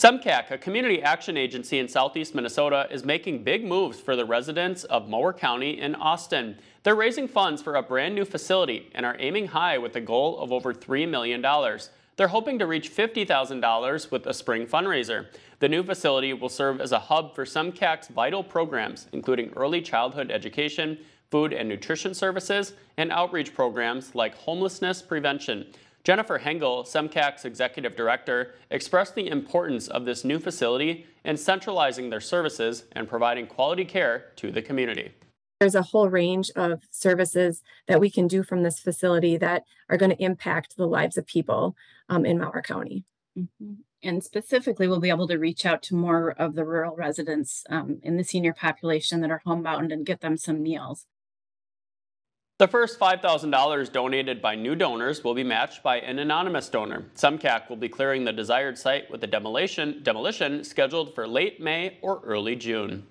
SEMCAC, a community action agency in southeast Minnesota, is making big moves for the residents of Mower County in Austin. They're raising funds for a brand new facility and are aiming high with a goal of over $3 million. They're hoping to reach $50,000 with a spring fundraiser. The new facility will serve as a hub for SEMCAC's vital programs, including early childhood education, food and nutrition services, and outreach programs like homelessness prevention. Jennifer Hengel, SEMCAC's executive director, expressed the importance of this new facility in centralizing their services and providing quality care to the community. There's a whole range of services that we can do from this facility that are going to impact the lives of people um, in Mower County. Mhm. And specifically, we'll be able to reach out to more of the rural residents um, in the senior population that are homebound and get them some meals. The first $5,000 donated by new donors will be matched by an anonymous donor. SEMCAC will be clearing the desired site with a demolition, demolition scheduled for late May or early June.